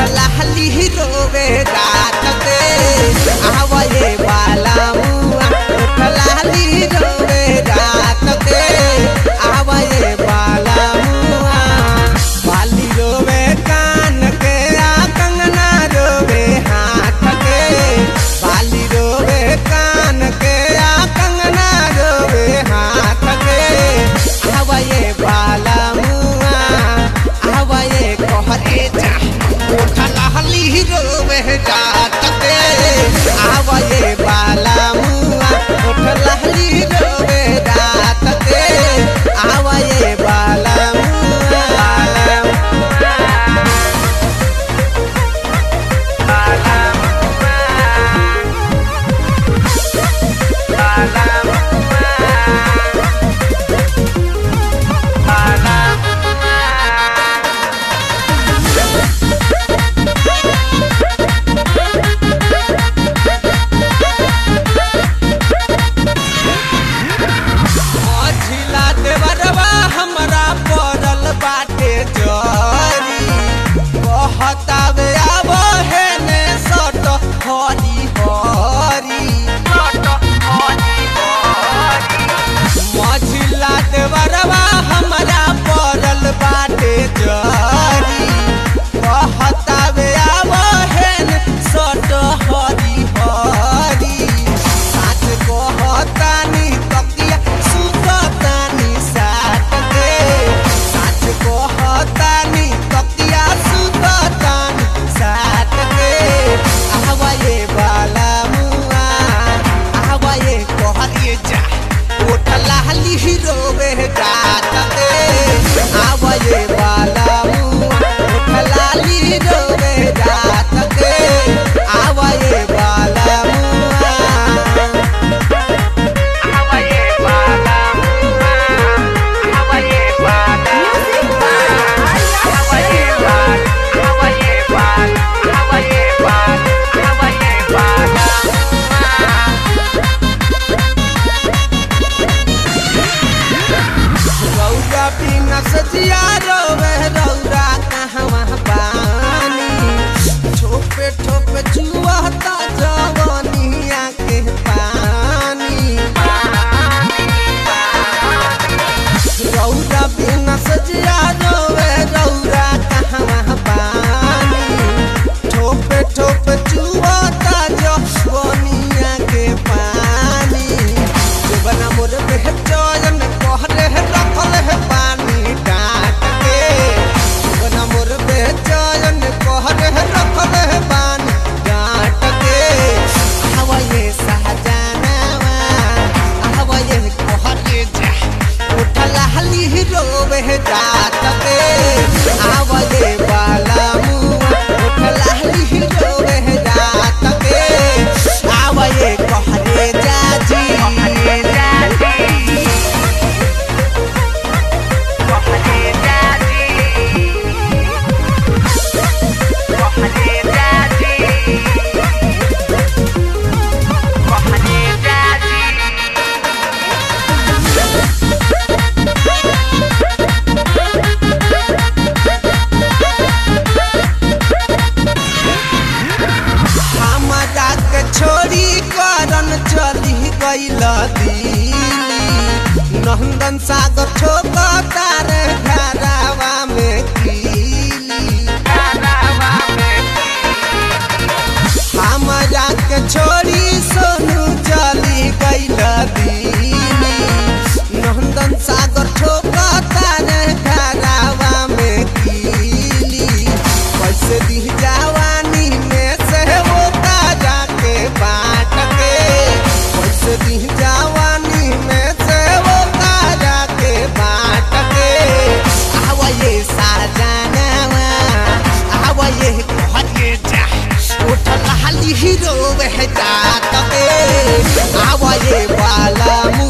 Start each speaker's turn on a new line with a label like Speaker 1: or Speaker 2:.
Speaker 1: सलाहली रोवे रात rígido, verdade. se tiraron. छोरी करन चली गई लदी नंदन सागर छोको तारे खाली हीरो बह जाता आवा ये वाला मुँह